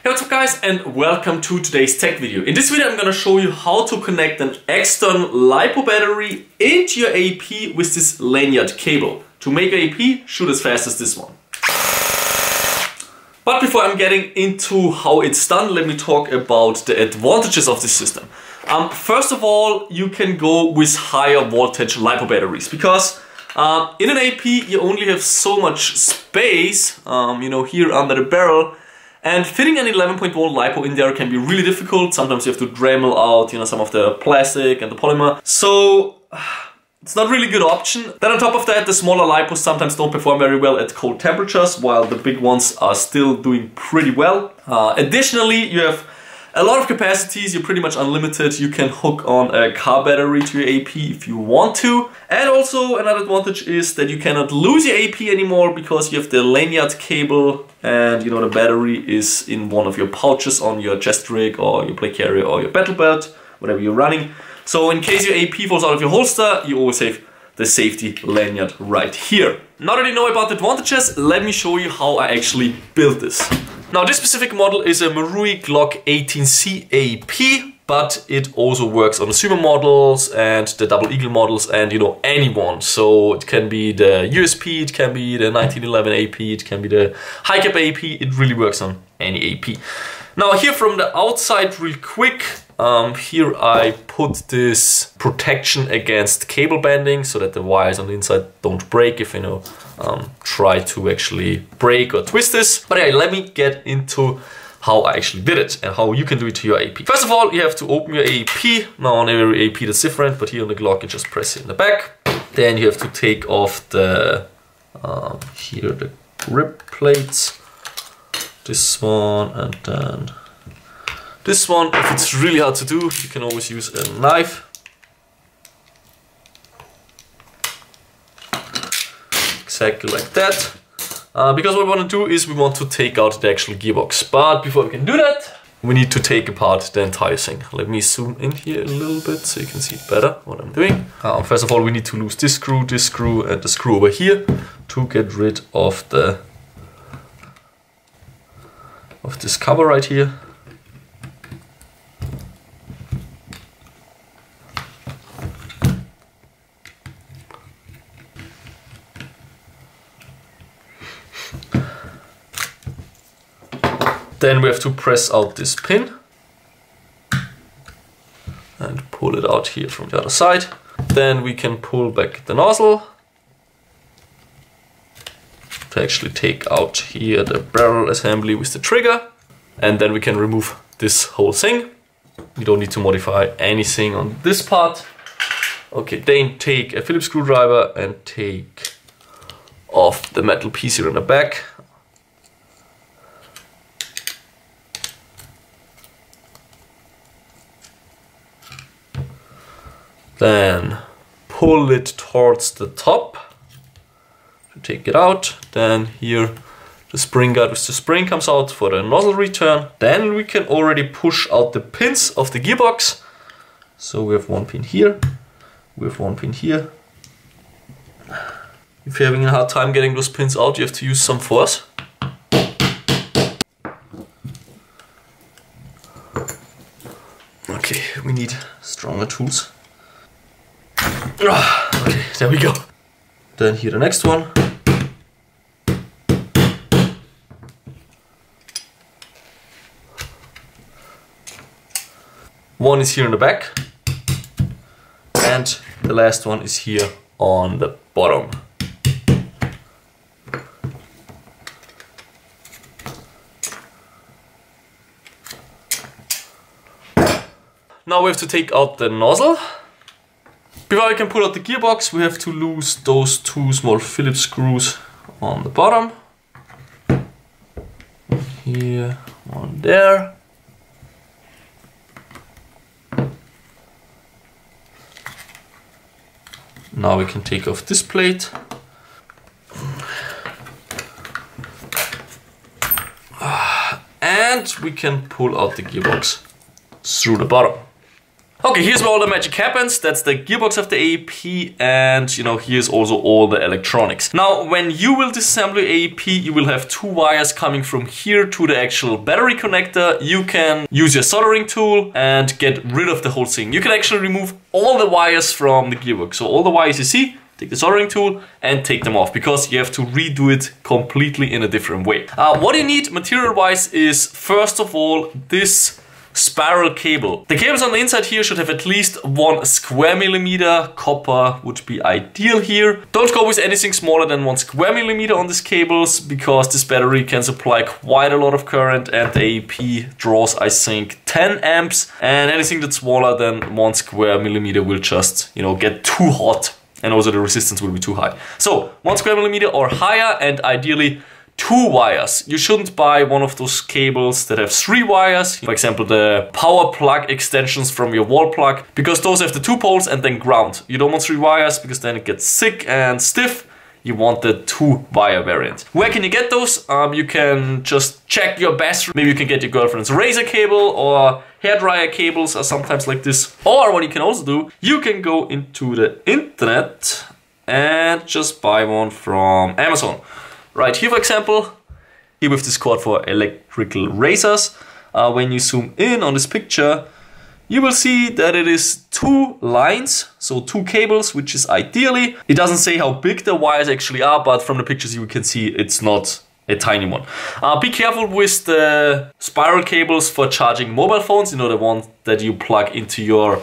Hey what's up guys and welcome to today's tech video. In this video I'm gonna show you how to connect an external LiPo battery into your AP with this lanyard cable to make AP shoot as fast as this one. But before I'm getting into how it's done, let me talk about the advantages of this system. Um, first of all, you can go with higher voltage LiPo batteries because uh, in an AP you only have so much space, um, you know, here under the barrel and fitting an 11.1 LiPo in there can be really difficult. Sometimes you have to Dremel out, you know, some of the plastic and the polymer. So it's not really good option. Then on top of that, the smaller LiPos sometimes don't perform very well at cold temperatures, while the big ones are still doing pretty well. Uh, additionally, you have a lot of capacities, you're pretty much unlimited. You can hook on a car battery to your AP if you want to. And also another advantage is that you cannot lose your AP anymore because you have the lanyard cable and you know the battery is in one of your pouches on your chest rig or your plate carrier or your battle belt, whatever you're running. So in case your AP falls out of your holster, you always have the safety lanyard right here. Now that you know about the advantages, let me show you how I actually built this. Now this specific model is a Marui Glock 18C AP, but it also works on the CYMA models and the Double Eagle models and you know anyone. So it can be the USP, it can be the 1911 AP, it can be the high cap AP, it really works on any AP. Now here from the outside real quick, um, here I put this protection against cable bending so that the wires on the inside don't break if you know um, try to actually break or twist this. But yeah, let me get into how I actually did it and how you can do it to your AP. First of all, you have to open your AP. Now on every AP that's different, but here on the Glock you just press it in the back. Then you have to take off the, um, here the grip plates, this one and then this one, if it's really hard to do, you can always use a knife. Exactly like that. Uh, because what we want to do is we want to take out the actual gearbox. But before we can do that, we need to take apart the entire thing. Let me zoom in here a little bit so you can see better what I'm doing. Uh, first of all, we need to lose this screw, this screw and the screw over here to get rid of the of this cover right here. Then we have to press out this pin and pull it out here from the other side. Then we can pull back the nozzle to actually take out here the barrel assembly with the trigger. And then we can remove this whole thing. We don't need to modify anything on this part. Okay, then take a Phillips screwdriver and take off the metal piece here in the back. Then pull it towards the top to take it out. Then here the spring guard with the spring comes out for the nozzle return. Then we can already push out the pins of the gearbox. So we have one pin here, we have one pin here. If you're having a hard time getting those pins out, you have to use some force. Okay, we need stronger tools. Okay, there we go. Then here the next one. One is here in the back. And the last one is here on the bottom. Now we have to take out the nozzle. Before we can pull out the gearbox, we have to lose those two small Phillips screws on the bottom. Here, one there. Now we can take off this plate. And we can pull out the gearbox through the bottom. Okay, here's where all the magic happens. That's the gearbox of the AEP and you know, here's also all the electronics. Now, when you will disassemble AEP, you will have two wires coming from here to the actual battery connector. You can use your soldering tool and get rid of the whole thing. You can actually remove all the wires from the gearbox. So all the wires you see, take the soldering tool and take them off because you have to redo it completely in a different way. Uh, what you need material wise is first of all this spiral cable. The cables on the inside here should have at least one square millimeter. Copper would be ideal here. Don't go with anything smaller than one square millimeter on these cables because this battery can supply quite a lot of current and the AEP draws I think 10 amps and anything that's smaller than one square millimeter will just you know get too hot and also the resistance will be too high. So one square millimeter or higher and ideally two wires. You shouldn't buy one of those cables that have three wires, for example the power plug extensions from your wall plug, because those have the two poles and then ground. You don't want three wires because then it gets sick and stiff. You want the two wire variant. Where can you get those? Um, you can just check your bathroom. Maybe you can get your girlfriend's razor cable or hairdryer cables are sometimes like this. Or what you can also do, you can go into the internet and just buy one from Amazon. Right here, for example, here with this cord for electrical razors, uh, when you zoom in on this picture, you will see that it is two lines, so two cables, which is ideally, it doesn't say how big the wires actually are, but from the pictures you can see it's not a tiny one. Uh, be careful with the spiral cables for charging mobile phones, you know, the ones that you plug into your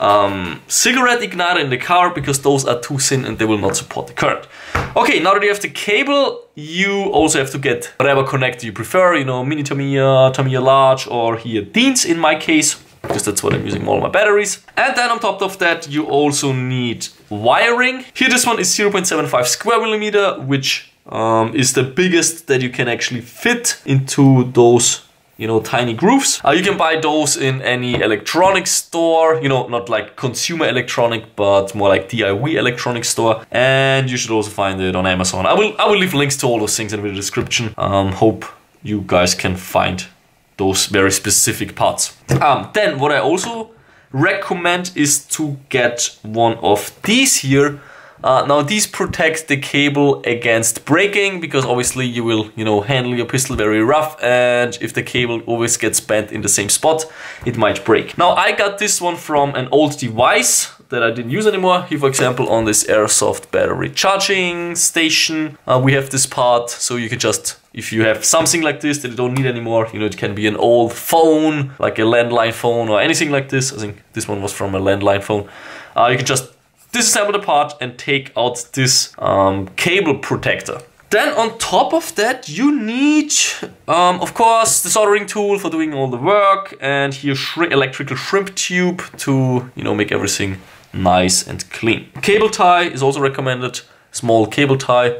um, cigarette igniter in the car because those are too thin and they will not support the current. Okay, now that you have the cable, you also have to get whatever connector you prefer, you know, mini Tamiya, Tamiya large, or here Deans in my case, because that's what I'm using all my batteries. And then on top of that, you also need wiring. Here this one is 0.75 square millimeter, which um, is the biggest that you can actually fit into those you know, tiny grooves. Uh, you can buy those in any electronics store, you know, not like consumer electronic, but more like DIY electronic store. And you should also find it on Amazon. I will, I will leave links to all those things in the description. Um, hope you guys can find those very specific parts. Um, then what I also recommend is to get one of these here uh, now these protect the cable against breaking because obviously you will, you know, handle your pistol very rough and if the cable always gets bent in the same spot, it might break. Now I got this one from an old device that I didn't use anymore. Here, for example, on this Airsoft battery charging station, uh, we have this part so you can just if you have something like this that you don't need anymore, you know, it can be an old phone, like a landline phone or anything like this. I think this one was from a landline phone. Uh, you can just disassemble the part and take out this um, cable protector. Then on top of that, you need, um, of course, the soldering tool for doing all the work and here shri electrical shrink tube to, you know, make everything nice and clean. Cable tie is also recommended, small cable tie.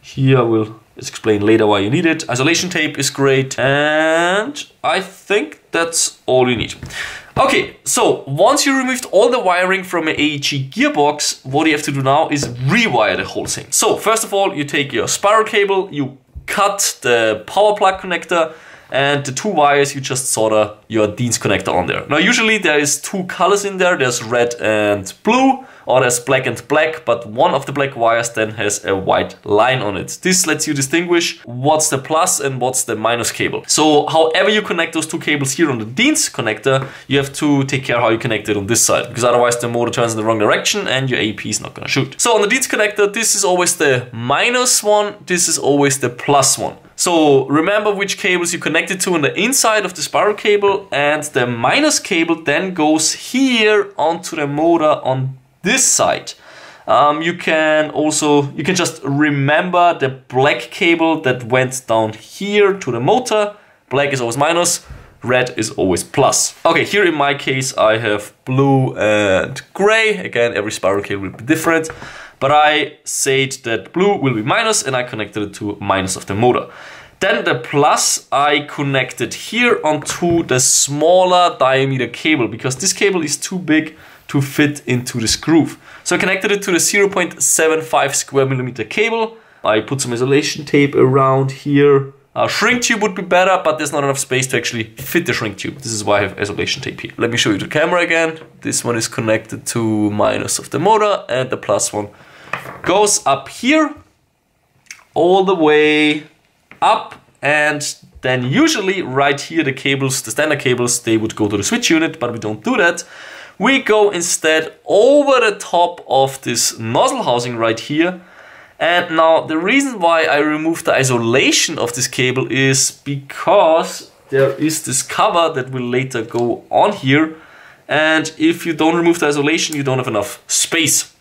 Here I will explain later why you need it. Isolation tape is great and I think that's all you need. Okay, so once you removed all the wiring from an AEG gearbox, what you have to do now is rewire the whole thing. So first of all, you take your spiral cable, you cut the power plug connector, and the two wires you just solder your Deans connector on there. Now usually there is two colors in there, there's red and blue or there's black and black, but one of the black wires then has a white line on it. This lets you distinguish what's the plus and what's the minus cable. So however you connect those two cables here on the Deans connector, you have to take care how you connect it on this side, because otherwise the motor turns in the wrong direction and your AP is not gonna shoot. So on the Deans connector, this is always the minus one, this is always the plus one. So remember which cables you connected to on the inside of the spiral cable and the minus cable then goes here onto the motor on this side. Um, you can also, you can just remember the black cable that went down here to the motor. Black is always minus, red is always plus. Okay, here in my case I have blue and gray. Again, every spiral cable will be different. But I said that blue will be minus and I connected it to minus of the motor. Then the plus I connected here onto the smaller diameter cable because this cable is too big to fit into this groove. So I connected it to the 0.75 square millimeter cable. I put some isolation tape around here A shrink tube would be better, but there's not enough space to actually fit the shrink tube. This is why I have isolation tape here. Let me show you the camera again. This one is connected to minus of the motor and the plus one goes up here all the way up and then usually right here the cables, the standard cables, they would go to the switch unit, but we don't do that. We go instead over the top of this nozzle housing right here and now the reason why I removed the isolation of this cable is because there is this cover that will later go on here. And if you don't remove the isolation, you don't have enough space.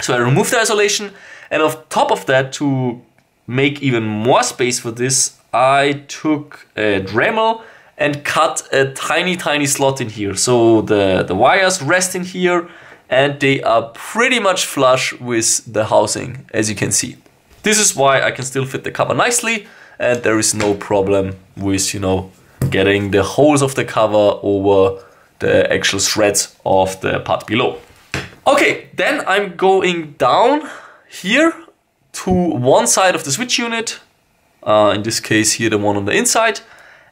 So I removed the isolation and on top of that, to make even more space for this, I took a Dremel and cut a tiny, tiny slot in here. So the, the wires rest in here and they are pretty much flush with the housing, as you can see. This is why I can still fit the cover nicely and there is no problem with, you know, getting the holes of the cover over the actual threads of the part below. Okay, then I'm going down here to one side of the switch unit, uh, in this case here the one on the inside,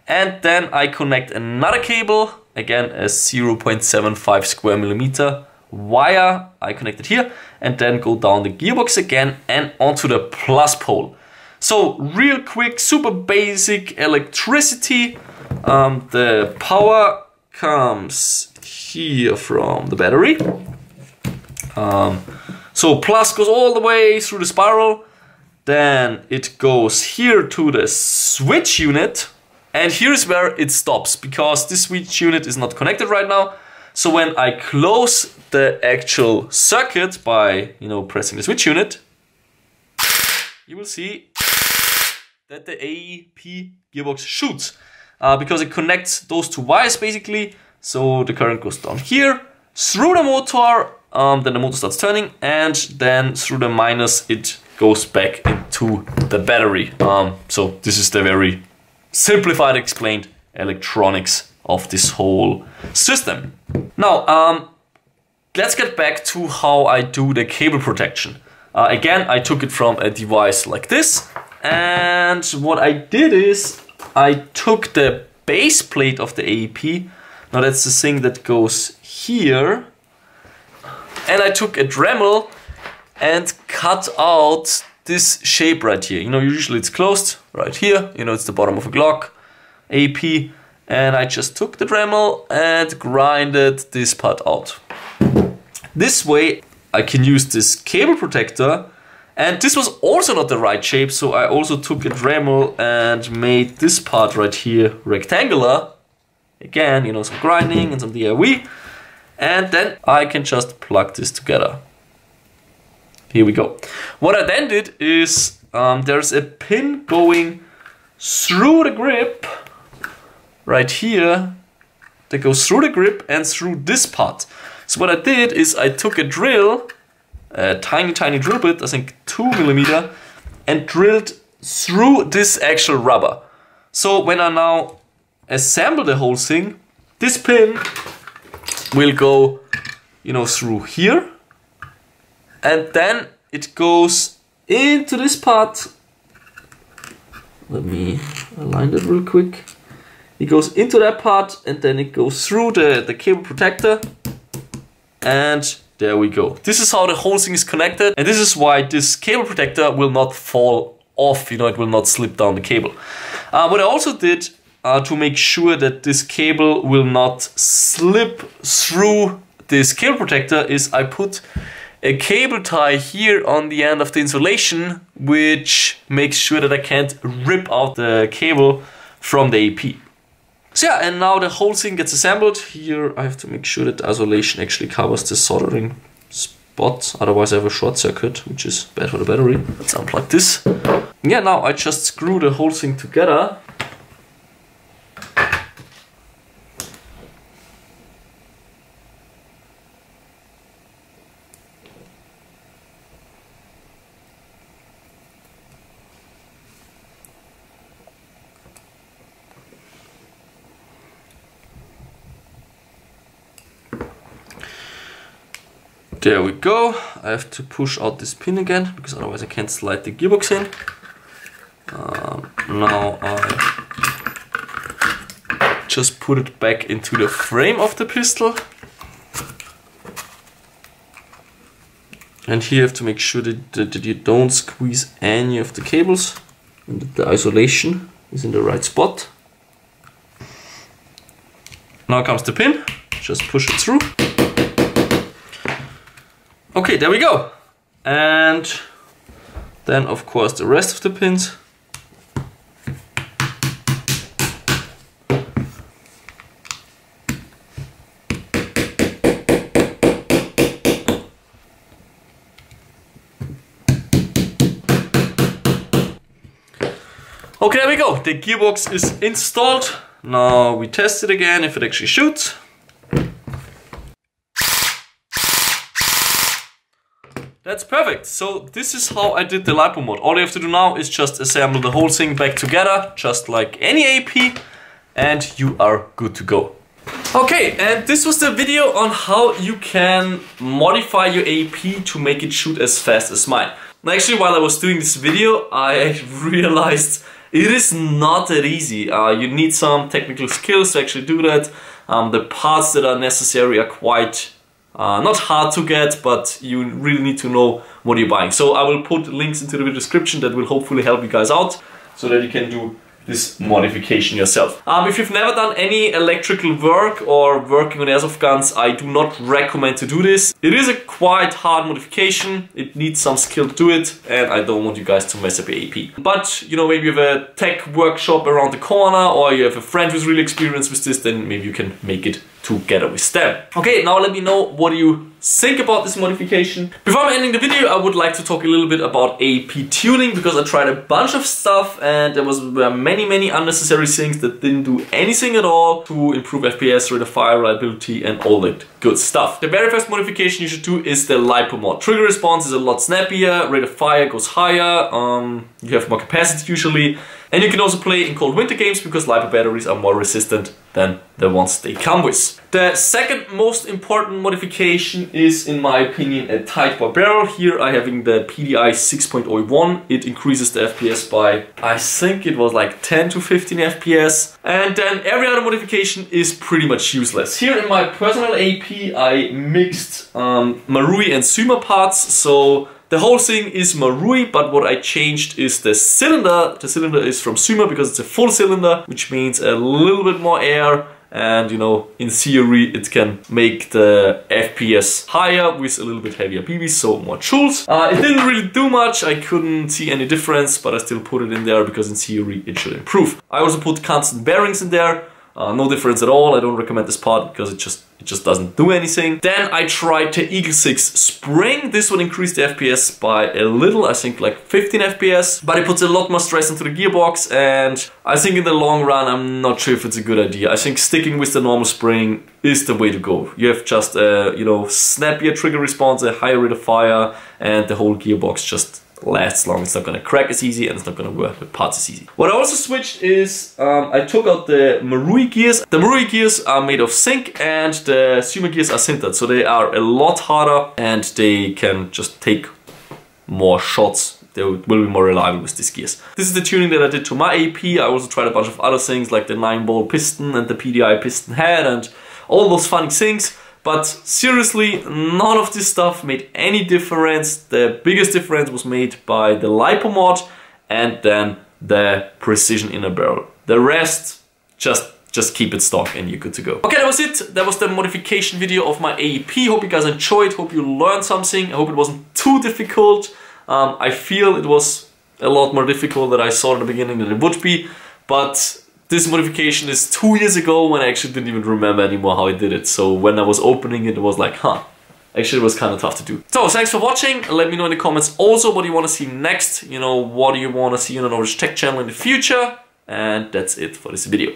and then I connect another cable, again a 0.75 square millimeter wire I connected here and then go down the gearbox again and onto the plus pole. So real quick, super basic electricity. Um, the power comes here from the battery. Um, so plus goes all the way through the spiral. Then it goes here to the switch unit. And here's where it stops because this switch unit is not connected right now. So when I close the actual circuit by, you know, pressing the switch unit, you will see that the AEP gearbox shoots uh, because it connects those two wires basically. So the current goes down here through the motor, um, then the motor starts turning, and then through the minus it goes back into the battery. Um, so this is the very simplified explained electronics of this whole system. Now, um, let's get back to how I do the cable protection. Uh, again, I took it from a device like this. And what I did is I took the base plate of the AEP. Now that's the thing that goes here. And I took a Dremel and cut out this shape right here. You know, usually it's closed right here. You know, it's the bottom of a Glock AP. and I just took the Dremel and grinded this part out. This way I can use this cable protector and this was also not the right shape so I also took a Dremel and made this part right here rectangular. Again, you know, some grinding and some DIY and then I can just plug this together. Here we go. What I then did is um, there's a pin going through the grip right here that goes through the grip and through this part. So what I did is I took a drill, a tiny, tiny drill bit, I think two millimeter, and drilled through this actual rubber. So when I now assemble the whole thing, this pin will go, you know, through here, and then it goes into this part. Let me align that real quick. It goes into that part and then it goes through the, the cable protector and there we go. This is how the whole thing is connected and this is why this cable protector will not fall off, you know, it will not slip down the cable. Uh, what I also did uh, to make sure that this cable will not slip through this cable protector is I put a cable tie here on the end of the insulation which makes sure that I can't rip out the cable from the AP. So yeah, and now the whole thing gets assembled. Here I have to make sure that the isolation actually covers the soldering spot, otherwise I have a short circuit, which is bad for the battery. Let's unplug this. Yeah, now I just screw the whole thing together There we go. I have to push out this pin again because otherwise I can't slide the gearbox in. Um, Now I just put it back into the frame of the pistol. And here you have to make sure that, that, that you don't squeeze any of the cables and that the isolation is in the right spot. Now comes the pin, just push it through. Okay, there we go. And then of course the rest of the pins. Okay, there we go. The gearbox is installed. Now we test it again if it actually shoots. That's perfect. So this is how I did the LiPo mod. All you have to do now is just assemble the whole thing back together, just like any AP, and you are good to go. Okay, and this was the video on how you can modify your AP to make it shoot as fast as mine. Actually, while I was doing this video, I realized it is not that easy. Uh, you need some technical skills to actually do that. Um, the parts that are necessary are quite uh, not hard to get, but you really need to know what you're buying. So I will put links into the description that will hopefully help you guys out so that you can do this modification yourself. Um, if you've never done any electrical work or working on airsoft guns, I do not recommend to do this. It is a quite hard modification, it needs some skill to do it, and I don't want you guys to mess up your AP. But, you know, maybe you have a tech workshop around the corner, or you have a friend who's really experienced with this, then maybe you can make it together with them. Okay, now let me know what you think about this modification. Before I'm ending the video, I would like to talk a little bit about AP tuning because I tried a bunch of stuff and there was many, many unnecessary things that didn't do anything at all to improve FPS, rate of fire, reliability and all that good stuff. The very first modification you should do is the LiPo mod. Trigger response is a lot snappier, rate of fire goes higher, um, you have more capacity usually, and you can also play in cold winter games because LiPo batteries are more resistant than the ones they come with. The second most important modification is, in my opinion, a tight bore barrel. Here I having the PDI 6.01. It increases the FPS by, I think it was like 10 to 15 FPS. And then every other modification is pretty much useless. Here in my personal AP, I mixed um, Marui and CYMA parts. So the whole thing is Marui, but what I changed is the cylinder. The cylinder is from CYMA because it's a full cylinder, which means a little bit more air and you know in theory it can make the FPS higher with a little bit heavier BBs so more joules. Uh, it didn't really do much I couldn't see any difference but I still put it in there because in theory it should improve. I also put constant bearings in there uh, no difference at all. I don't recommend this part because it just it just doesn't do anything. Then I tried the Eagle 6 Spring. This one increased the FPS by a little, I think like 15 FPS, but it puts a lot more stress into the gearbox and I think in the long run I'm not sure if it's a good idea. I think sticking with the normal spring is the way to go. You have just a, you know, snappier trigger response, a higher rate of fire and the whole gearbox just lasts long. It's not gonna crack as easy and it's not gonna work with parts as easy. What I also switched is um, I took out the Marui gears. The Marui gears are made of zinc and the CYMA gears are sintered. So they are a lot harder and they can just take more shots they will be more reliable with these gears. This is the tuning that I did to my AP. I also tried a bunch of other things like the 9 ball piston and the PDI piston head and all those funny things. But seriously, none of this stuff made any difference. The biggest difference was made by the LiPo mod and then the precision inner barrel. The rest, just just keep it stock and you're good to go. Okay, that was it. That was the modification video of my AEP. Hope you guys enjoyed. Hope you learned something. I hope it wasn't too difficult. Um, I feel it was a lot more difficult than I saw in the beginning than it would be. But this modification is two years ago when I actually didn't even remember anymore how I did it. So when I was opening it, it was like, huh, Actually, it was kind of tough to do. So, thanks for watching. Let me know in the comments also what you want to see next. You know, what do you want to see on an Novritsch Tech channel in the future? And that's it for this video.